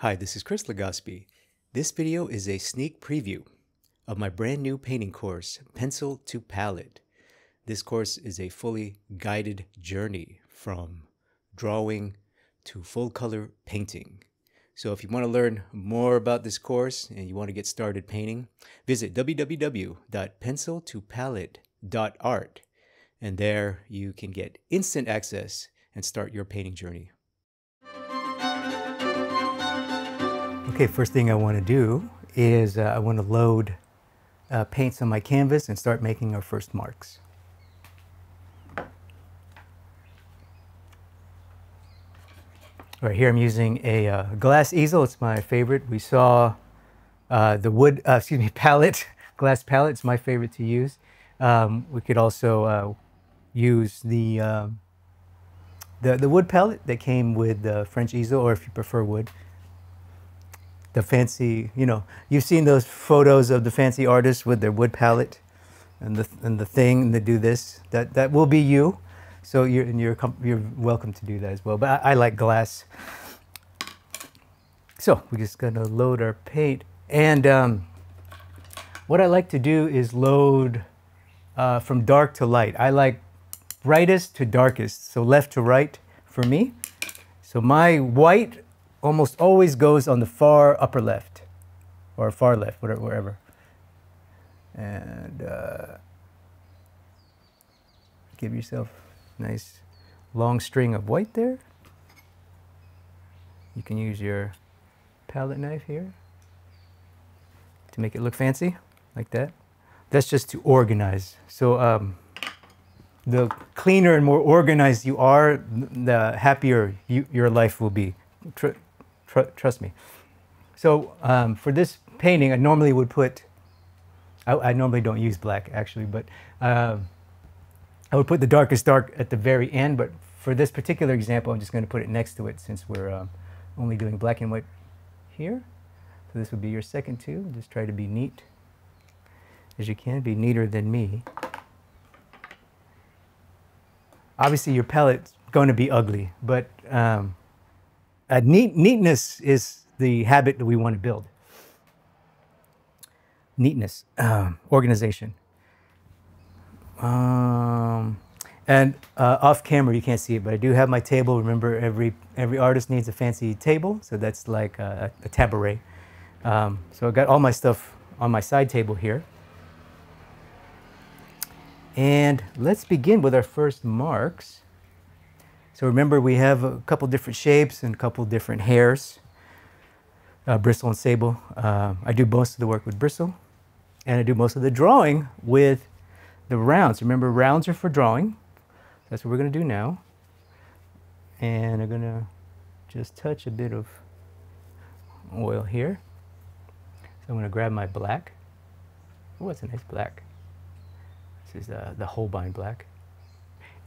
Hi, this is Chris Legaspi. This video is a sneak preview of my brand new painting course, Pencil to Palette. This course is a fully guided journey from drawing to full color painting. So if you want to learn more about this course and you want to get started painting, visit www.penciltopalette.art and there you can get instant access and start your painting journey. Okay, first thing I want to do is uh, I want to load uh, paints on my canvas and start making our first marks. Right here I'm using a uh, glass easel. It's my favorite. We saw uh, the wood, uh, excuse me, palette, glass palette. It's my favorite to use. Um, we could also uh, use the, um, the, the wood palette that came with the French easel, or if you prefer wood, the fancy, you know, you've seen those photos of the fancy artists with their wood palette and the, and the thing, and they do this. That, that will be you. So you're, and you're, you're welcome to do that as well. But I, I like glass. So we're just gonna load our paint. And um, what I like to do is load uh, from dark to light. I like brightest to darkest, so left to right for me. So my white almost always goes on the far upper left or far left, whatever, wherever. And uh, give yourself a nice long string of white there. You can use your palette knife here to make it look fancy, like that. That's just to organize. So um, the cleaner and more organized you are, the happier you, your life will be. Tr tr trust me. So um, for this painting, I normally would put, I, I normally don't use black actually, but um, I would put the darkest dark at the very end, but for this particular example, I'm just going to put it next to it since we're uh, only doing black and white here. So this would be your second two. Just try to be neat as you can, be neater than me. Obviously, your palette's going to be ugly, but um, neat, neatness is the habit that we want to build. Neatness, um, organization. Um, and uh, off camera, you can't see it, but I do have my table. Remember, every every artist needs a fancy table, so that's like a, a. Um, so I've got all my stuff on my side table here. And let's begin with our first marks. So remember, we have a couple different shapes and a couple different hairs, uh, bristle and sable. Uh, I do most of the work with bristle, and I do most of the drawing with the rounds. Remember, rounds are for drawing. That's what we're going to do now. And I'm going to just touch a bit of oil here. So I'm going to grab my black. Oh, it's a nice black. This is uh, the Holbein black.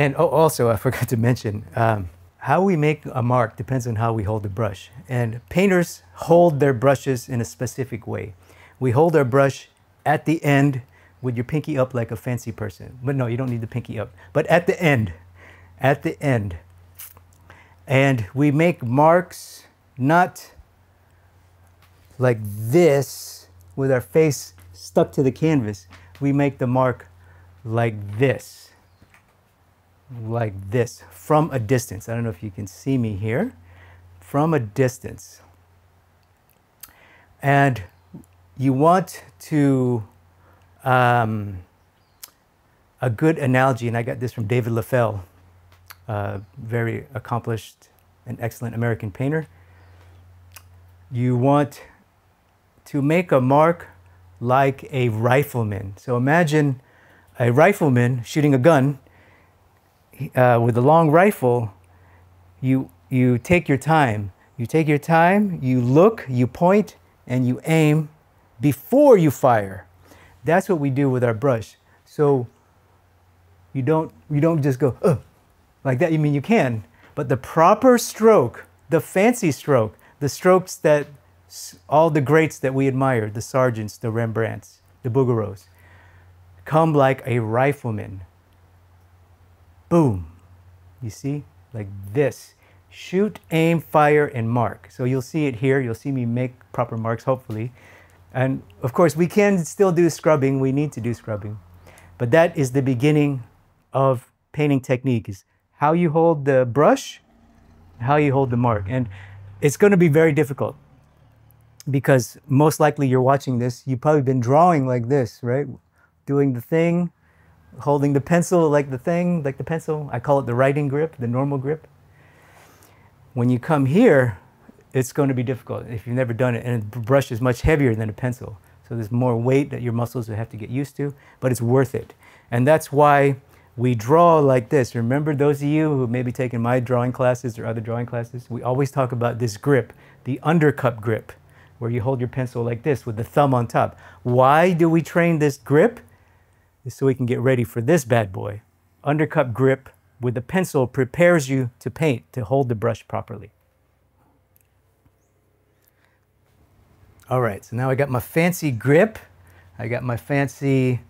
And oh, also, I forgot to mention, um, how we make a mark depends on how we hold the brush. And painters hold their brushes in a specific way. We hold our brush at the end with your pinky up like a fancy person. But no, you don't need the pinky up. But at the end, at the end. And we make marks not like this with our face stuck to the canvas. We make the mark like this, like this, from a distance. I don't know if you can see me here, from a distance. And you want to, um, a good analogy, and I got this from David Leffel, a very accomplished and excellent American painter. You want to make a mark like a rifleman. So imagine a rifleman shooting a gun uh, with a long rifle, you, you take your time. You take your time, you look, you point, and you aim before you fire. That's what we do with our brush. So you don't, you don't just go, uh, like that. You mean you can, but the proper stroke, the fancy stroke, the strokes that all the greats that we admire, the Sargents, the Rembrandts, the Bouguereaus, Come like a rifleman. Boom. You see? Like this. shoot, aim, fire, and mark. So you'll see it here. You'll see me make proper marks, hopefully. And of course, we can still do scrubbing. We need to do scrubbing. But that is the beginning of painting technique is how you hold the brush, how you hold the mark. And it's going to be very difficult because most likely you're watching this, you've probably been drawing like this, right? Doing the thing, holding the pencil like the thing, like the pencil. I call it the writing grip, the normal grip. When you come here, it's going to be difficult if you've never done it. And a brush is much heavier than a pencil. So there's more weight that your muscles will have to get used to, but it's worth it. And that's why we draw like this. Remember those of you who may be taking my drawing classes or other drawing classes, we always talk about this grip, the undercup grip, where you hold your pencil like this with the thumb on top. Why do we train this grip? Is so we can get ready for this bad boy. Undercup grip with the pencil prepares you to paint, to hold the brush properly. All right, so now I got my fancy grip. I got my fancy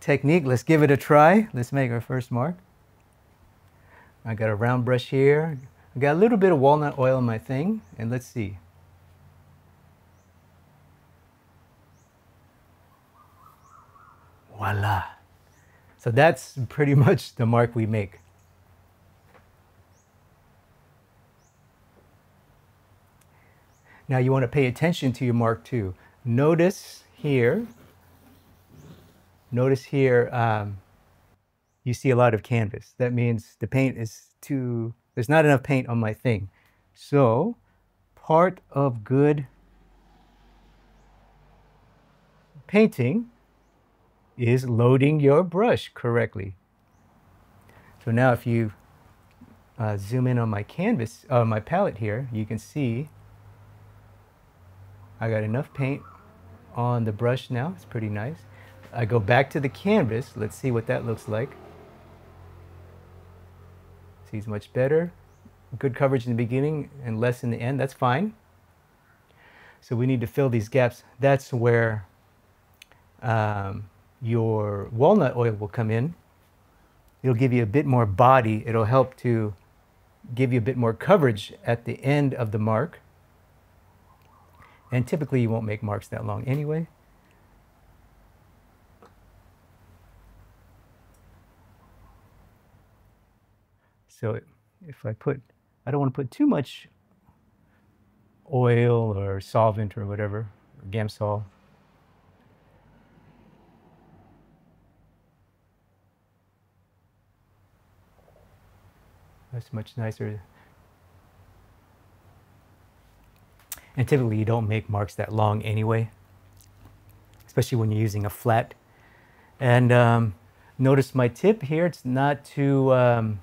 technique. Let's give it a try. Let's make our first mark. I got a round brush here. I got a little bit of walnut oil in my thing, and let's see. Voila. So that's pretty much the mark we make. Now you want to pay attention to your mark too. Notice here, notice here, um, you see a lot of canvas. That means the paint is too, there's not enough paint on my thing. So part of good painting is loading your brush correctly. So now if you uh, zoom in on my canvas, uh, my palette here, you can see I got enough paint on the brush now. It's pretty nice. I go back to the canvas. Let's see what that looks like. Sees much better. Good coverage in the beginning and less in the end. That's fine. So we need to fill these gaps. That's where um, your walnut oil will come in. It'll give you a bit more body. It'll help to give you a bit more coverage at the end of the mark. And typically you won't make marks that long anyway. So if I put, I don't want to put too much oil or solvent or whatever, or Gamsol. That's much nicer And typically you don't make marks that long anyway, especially when you're using a flat. And um, notice my tip here, it's not too, um,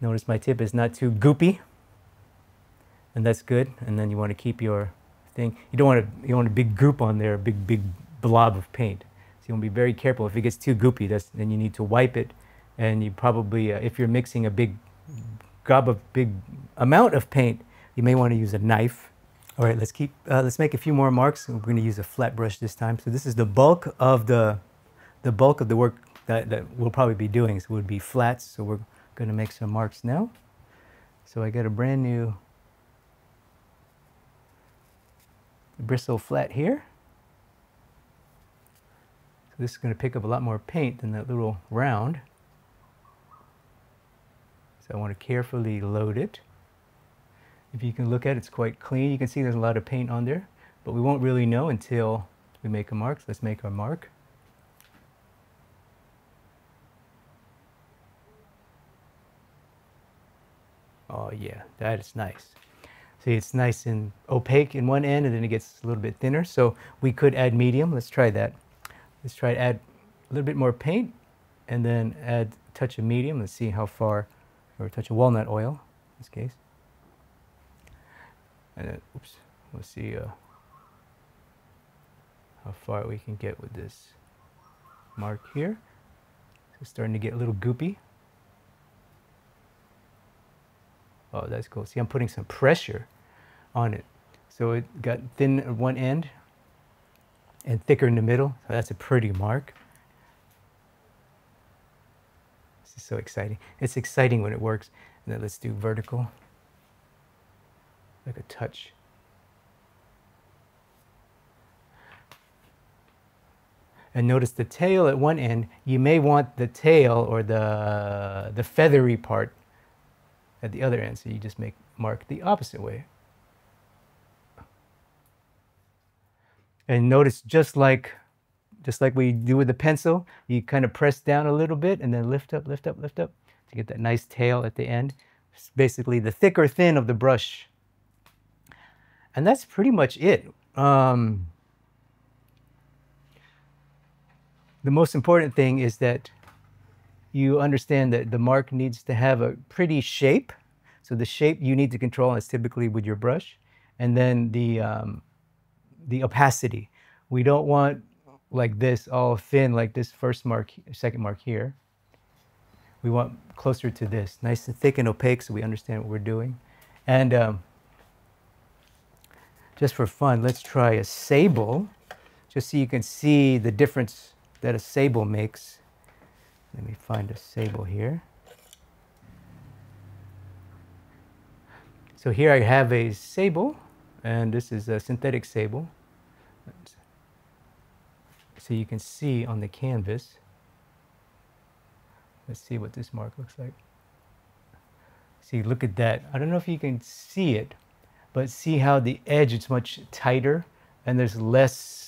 notice my tip is not too goopy. And that's good. And then you want to keep your thing, you don't want to, you want a big goop on there, a big, big blob of paint. So you want to be very careful. If it gets too goopy, that's, then you need to wipe it. And you probably, uh, if you're mixing a big gob of big amount of paint, you may want to use a knife. All right, let's keep, uh, let's make a few more marks. We're going to use a flat brush this time. So this is the bulk of the, the bulk of the work that, that we'll probably be doing. So it would be flats. So we're going to make some marks now. So I got a brand new bristle flat here. So this is going to pick up a lot more paint than that little round. So I want to carefully load it. If you can look at it, it's quite clean. You can see there's a lot of paint on there, but we won't really know until we make a mark. So let's make our mark. Oh yeah, that is nice. See, it's nice and opaque in one end and then it gets a little bit thinner. So we could add medium. Let's try that. Let's try to add a little bit more paint and then add a touch of medium. Let's see how far, or a touch of walnut oil in this case. And then, oops, let's see uh, how far we can get with this mark here. It's starting to get a little goopy. Oh, that's cool. See, I'm putting some pressure on it. So it got thin at one end and thicker in the middle. So that's a pretty mark. Is so exciting. It's exciting when it works. And then let's do vertical, like a touch. And notice the tail at one end, you may want the tail or the, the feathery part at the other end. So you just make mark the opposite way. And notice just like just like we do with the pencil, you kind of press down a little bit and then lift up, lift up, lift up to get that nice tail at the end. It's basically the thick or thin of the brush. And that's pretty much it. Um, the most important thing is that you understand that the mark needs to have a pretty shape. So the shape you need to control is typically with your brush. And then the, um, the opacity. We don't want like this, all thin, like this first mark, second mark here. We want closer to this, nice and thick and opaque so we understand what we're doing. And um, just for fun, let's try a sable, just so you can see the difference that a sable makes. Let me find a sable here. So here I have a sable, and this is a synthetic sable. So you can see on the canvas. Let's see what this mark looks like. See, look at that. I don't know if you can see it, but see how the edge is much tighter and there's less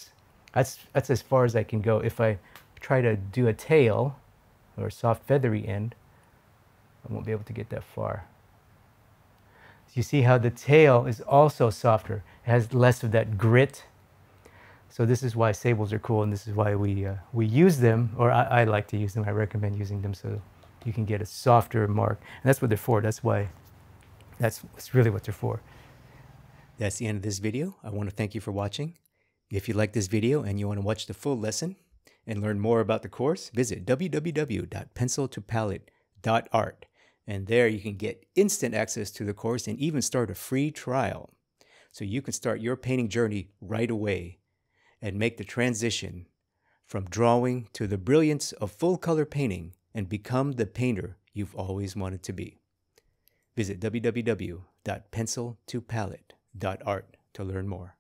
that's, that's as far as I can go. If I try to do a tail or a soft feathery end, I won't be able to get that far. So you see how the tail is also softer. It has less of that grit. So this is why sables are cool, and this is why we, uh, we use them, or I, I like to use them. I recommend using them so you can get a softer mark. And that's what they're for. That's why, that's, that's really what they're for. That's the end of this video. I want to thank you for watching. If you like this video and you want to watch the full lesson and learn more about the course, visit www.penciltopalette.art. And there you can get instant access to the course and even start a free trial. So you can start your painting journey right away and make the transition from drawing to the brilliance of full color painting and become the painter you've always wanted to be. Visit www.penciltopalette.art to learn more.